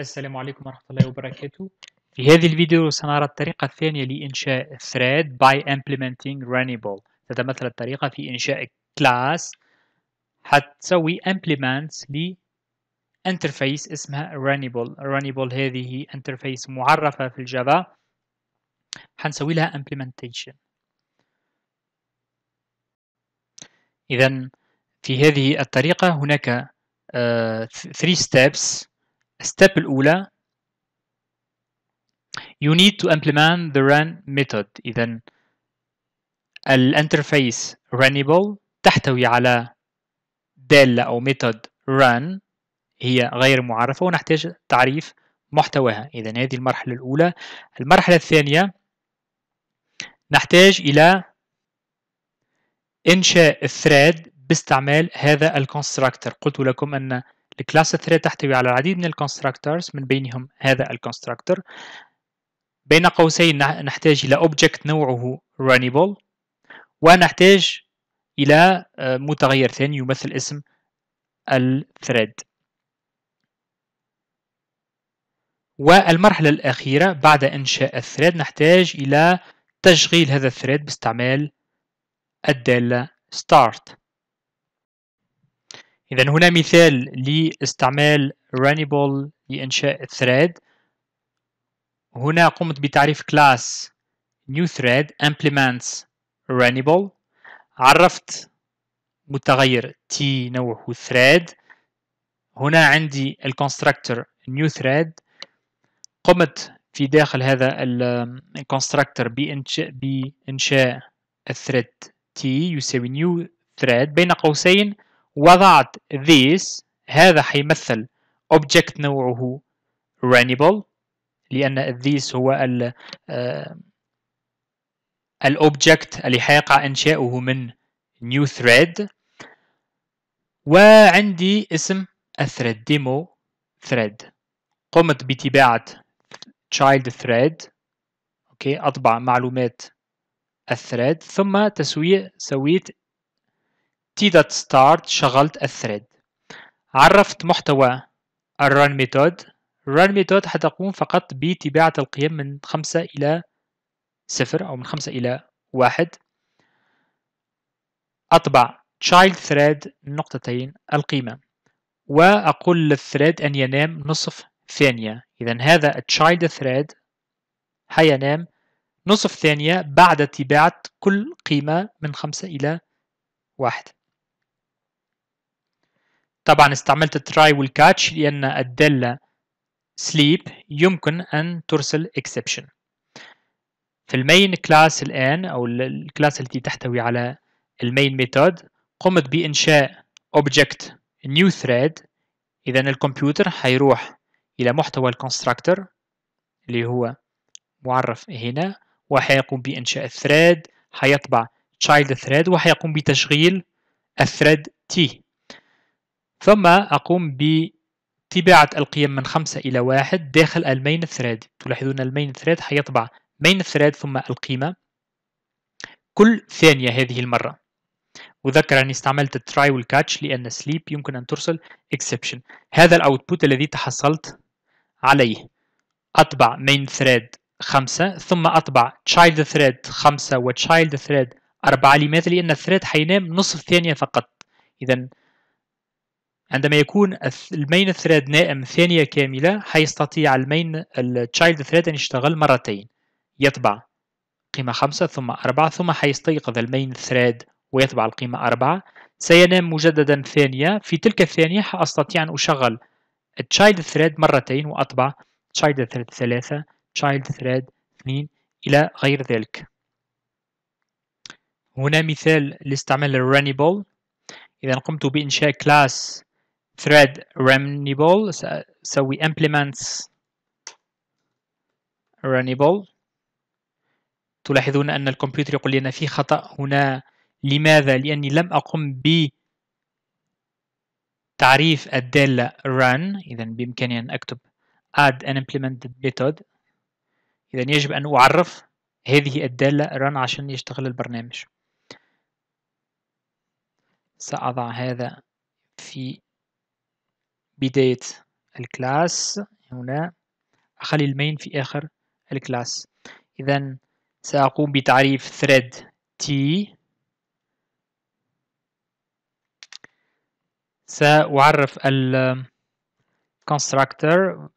السلام عليكم ورحمة الله وبركاته. في هذه الفيديو سنرى الطريقة الثانية لإنشاء thread by implementing runnable. تتمثل الطريقة في إنشاء class حتسوي implement ل interface اسمها runnable. Runnable هذه interface معرفة في ال Java. حنسوي لها implementation. إذا في هذه الطريقة هناك uh, three steps step الأولى you need to implement the run method. إذا الانترفيس runnable تحتوي على دالة أو method run هي غير معرفة ونحتاج تعريف محتواها. إذا هذه المرحلة الأولى. المرحلة الثانية نحتاج إلى إنشاء ال thread باستعمال هذا ال constructor قلت لكم أن ال class thread تحتوي على العديد من ال constructors من بينهم هذا ال constructor بين قوسين نحتاج إلى object نوعه runnable ونحتاج إلى آه، متغير ثاني يمثل اسم ال thread والمرحلة الأخيرة بعد إنشاء الثريد نحتاج إلى تشغيل هذا الثريد باستعمال الدالة start. إذا هنا مثال لاستعمال runnable لإنشاء thread. هنا قمت بتعريف class new thread implements runnable عرفت متغير t نوعه thread. هنا عندي ال constructor new thread. قمت في داخل هذا ال constructor بإنشاء, بإنشاء ال thread t يساوي new thread بين قوسين. وضعت this هذا حيمثل object نوعه runnable لأن this هو ال uh, ال object اللي حيقع إنشاؤه من new thread. وعندي اسم ال thread demo thread. قمت بطباعة child thread. Okay أطبع معلومات ال thread ثم تسوية سويت t.start شغلت ال thread عرفت محتوى ال run method ال run method حتقوم فقط بطباعة القيم من خمسة إلى صفر أو من خمسة إلى واحد. أطبع child thread نقطتين القيمة. وأقول لل thread أن ينام نصف ثانية. إذا هذا child thread حينام نصف ثانية بعد طباعة كل قيمة من خمسة إلى واحد. طبعا استعملت ال try وال catch لأن الدالة sleep يمكن أن ترسل exception. في ال main class الآن أو ال class التي تحتوي على ال main method قمت بإنشاء object new thread. إذا الكمبيوتر حيروح إلى محتوى ال constructor اللي هو معرف هنا وحيقوم بإنشاء thread حيطبع child thread وحيقوم بتشغيل ال thread t. ثم أقوم بطباعة القيم من خمسة إلى واحد داخل ال main thread تلاحظون ال main thread حيطبع main thread ثم القيمة كل ثانية هذه المرة. وذكر أني استعملت ال try وال catch لأن sleep يمكن أن ترسل exception. هذا ال output الذي تحصلت عليه. أطبع main thread خمسة ثم أطبع child thread خمسة و child thread أربعة. لماذا؟ لأن ال thread حينام نصف ثانية فقط. إذا عندما يكون ال main thread نائم ثانية كاملة حيستطيع ال main ال child thread أن يشتغل مرتين. يطبع قيمة خمسة ثم أربعة ثم حيستيقظ ال main thread ويطبع القيمة أربعة. سينام مجددا ثانية. في تلك الثانية أستطيع أن أشغل ال child thread مرتين وأطبع child thread ثلاثة child thread اثنين إلى غير ذلك. هنا مثال لاستعمال ال runnable إذا قمت بإنشاء class thread runnable سوي implements runnable تلاحظون أن الكمبيوتر يقول أن في خطأ هنا. لماذا؟ لأني لم أقم بتعريف الدالة run. إذا بإمكاني أن أكتب add an implemented method. إذا يجب أن أعرف هذه الدالة run عشان يشتغل البرنامج. سأضع هذا في بداية ال class. هنا أخلي ال main في آخر ال class. إذا سأقوم بتعريف thread t. سأعرف ال constructor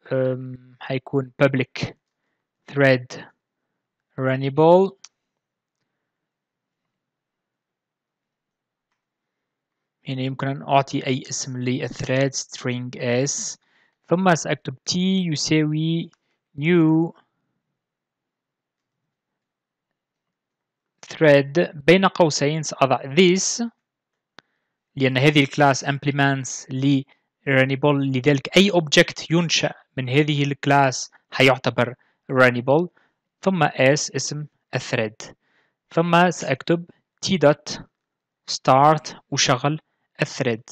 حيكون public thread runnable. هنا يمكن أن أعطي أي اسم للثread string s. ثم سأكتب t يساوي new thread بين قوسين. سأضع this لأن هذه ال class implements ل runnable لذلك أي object ينشأ من هذه الكلاس حيعتبر runnable ثم s اسم ال thread ثم سأكتب t dot start وشغل ال thread.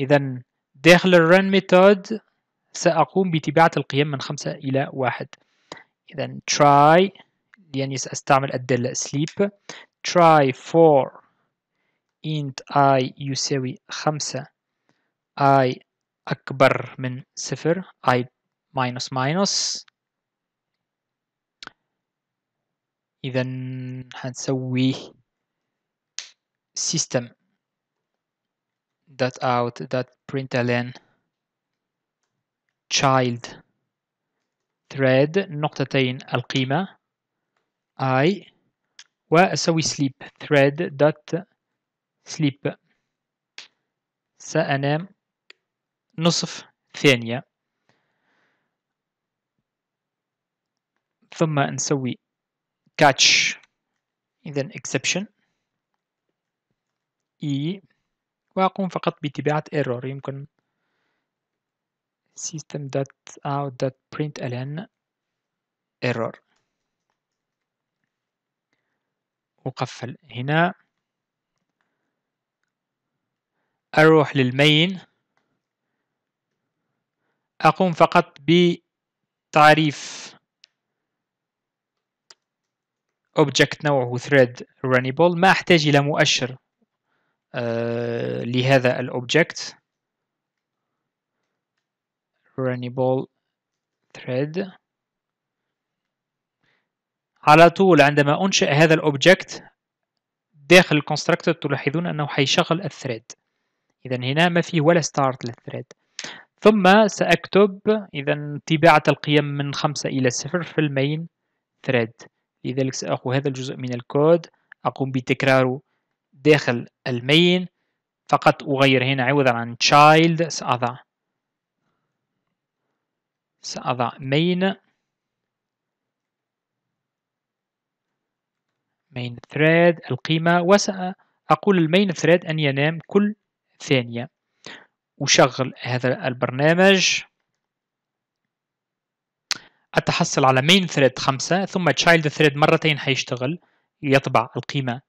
إذا داخل ال run method سأقوم بطباعة القيم من خمسة إلى واحد. إذا try يعني سأستعمل الدالة sleep. try for int i يساوي خمسة i أكبر من صفر i minus minus. إذا هنسوي system. dot out dot println child thread نقطتين القيمة i وأسوي sleep thread dot sleep سأنام نصف ثانية ثم نسوي catch إذا exception e وأقوم فقط بتبعة error. يمكن system.out.println error. أقفل هنا. أروح للمين أقوم فقط بتعريف object نوعه thread runnable. ما أحتاج إلى مؤشر. لهذا الأوبجكت runnable thread. على طول عندما أنشئ هذا ال object داخل ال constructor تلاحظون أنه حيشغل ال thread إذا هنا ما فيه ولا start لل thread ثم سأكتب إذا طباعة القيم من خمسة إلى صفر في ال main thread لذلك سأخذ هذا الجزء من الكود أقوم بتكراره داخل ال main فقط أغير هنا عوضا عن child سأضع سأضع main main thread القيمة وسأقول المين thread أن ينام كل ثانية. أشغل هذا البرنامج. أتحصل على main thread خمسة ثم child thread مرتين حيشتغل يطبع القيمة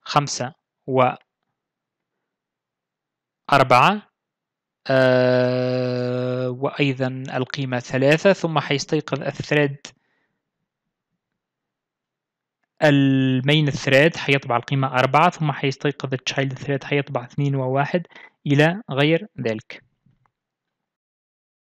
خمسة و أربعة أه وأيضا القيمة ثلاثة ثم حيستيقظ ال thread. ال main thread حيطبع القيمة أربعة ثم حيستيقظ ال child thread حيطبع اثنين وواحد إلى غير ذلك.